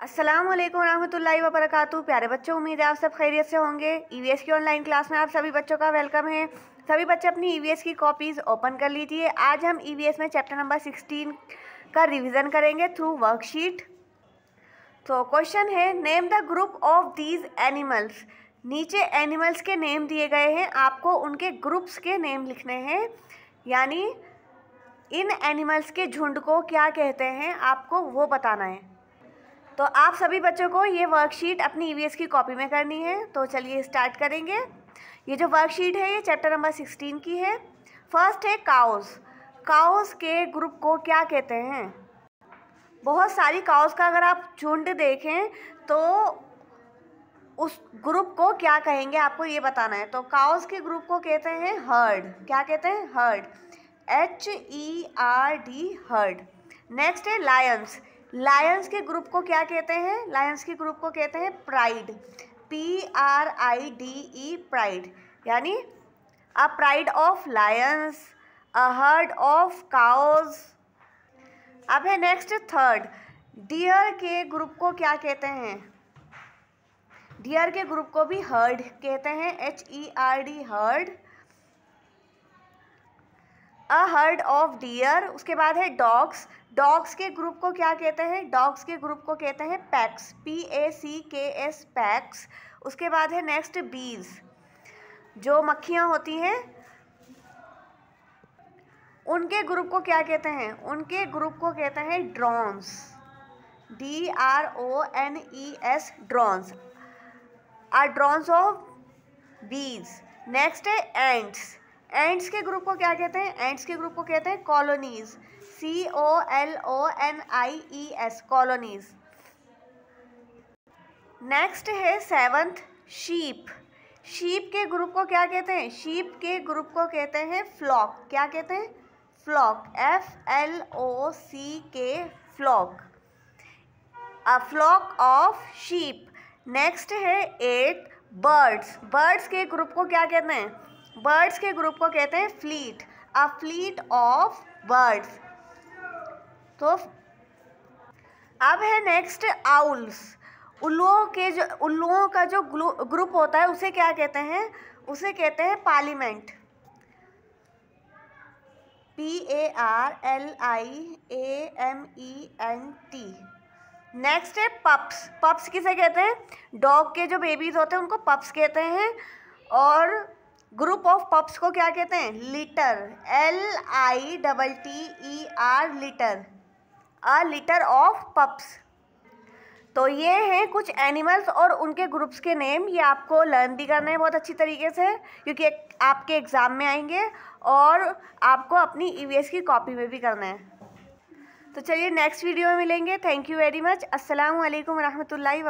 अस्सलाम वालेकुम रहमतुल्लाहि व बरकातहू प्यारे बच्चों, उम्मीद है आप सब खैरियत से होंगे। ईवीएस की ऑनलाइन क्लास में आप सभी बच्चों का वेलकम है। सभी बच्चे अपनी ईवीएस की कॉपीज़ ओपन कर लीजिए। आज हम ईवीएस में चैप्टर नंबर सिक्सटीन का रिवीजन करेंगे थ्रू वर्कशीट तो क्वेश्चन है name the group of these animals नीचे एनिमल्स के नेम दिए गए हैं। आपको उनके ग्रुप्स के नेम लिखने हैं। यानी इन एनिमल्स के झुंड को क्या कहते हैं, आपको वो बताना है। तो आप सभी बच्चों को ये वर्कशीट अपनी ईवीएस की कॉपी में करनी है। तो चलिए स्टार्ट करेंगे। ये जो वर्कशीट है, ये चैप्टर नंबर सिक्सटीन की है। फ़र्स्ट है काउस काउस के ग्रुप को क्या कहते हैं? बहुत सारी काउस का अगर आप झुंड देखें तो उस ग्रुप को क्या कहेंगे? आपको ये बताना है। तो काउस के ग्रुप को कहते हैं हर्ड क्या कहते हैं? Herd H E R D herd next है लायंस लायंस के ग्रुप को क्या कहते हैं? लायंस के ग्रुप को कहते हैं pride P R I D E pride यानी a pride of lions a herd of cows अब है नेक्स्ट थर्ड डियर के ग्रुप को क्या कहते हैं? डियर के ग्रुप को भी हर्ड कहते हैं. H E R D herd a, herd of deer, उसके बाद है डॉग्स। डॉग्स के ग्रुप को क्या कहते हैं? डॉग्स के ग्रुप को कहते हैं पैक्स पी ए सी के एस पैक्स। उसके बाद है नेक्स्ट, बीज। जो मक्खियाँ होती हैं, उनके ग्रुप को क्या कहते हैं? उनके ग्रुप को कहते हैं drones. D R O N E S drones. Are drones of bees. Next है एंड्स एंड्स के ग्रुप को क्या कहते हैं? एंड्स के ग्रुप को कहते हैं colonies C O L O N I E S colonies next है सेवंथ शीप शीप के ग्रुप को क्या कहते हैं? शीप के ग्रुप को कहते हैं फ्लॉक क्या कहते हैं? Flock F L O C K flock a flock of sheep next है एट बर्ड्स बर्ड्स के ग्रुप को क्या कहते हैं? बर्ड्स के ग्रुप को कहते हैं fleet a fleet of birds तो अब है नेक्स्ट आउल्स उल्लुओं के जो, उल्लुओं का जो ग्रुप होता है, उसे क्या कहते हैं? उसे कहते हैं parliament P A R L I A M E N T next है पप्स पप्स किसे कहते हैं? डॉग के जो बेबीज होते हैं, उनको पप्स कहते हैं. और ग्रुप ऑफ़ पप्स को क्या कहते हैं? Litter. L I double T E R litter a litter of pups तो ये हैं कुछ एनिमल्स और उनके ग्रुप्स के नेम ये आपको लर्न भी करना है बहुत अच्छी तरीके से, क्योंकि आपके एग्ज़ाम में आएँगे और आपको अपनी ई e की कॉपी में भी करना है। तो चलिए नेक्स्ट वीडियो में मिलेंगे. थैंक यू वेरी मच अस्सलाम वालेकुम रहमतुल्लाहि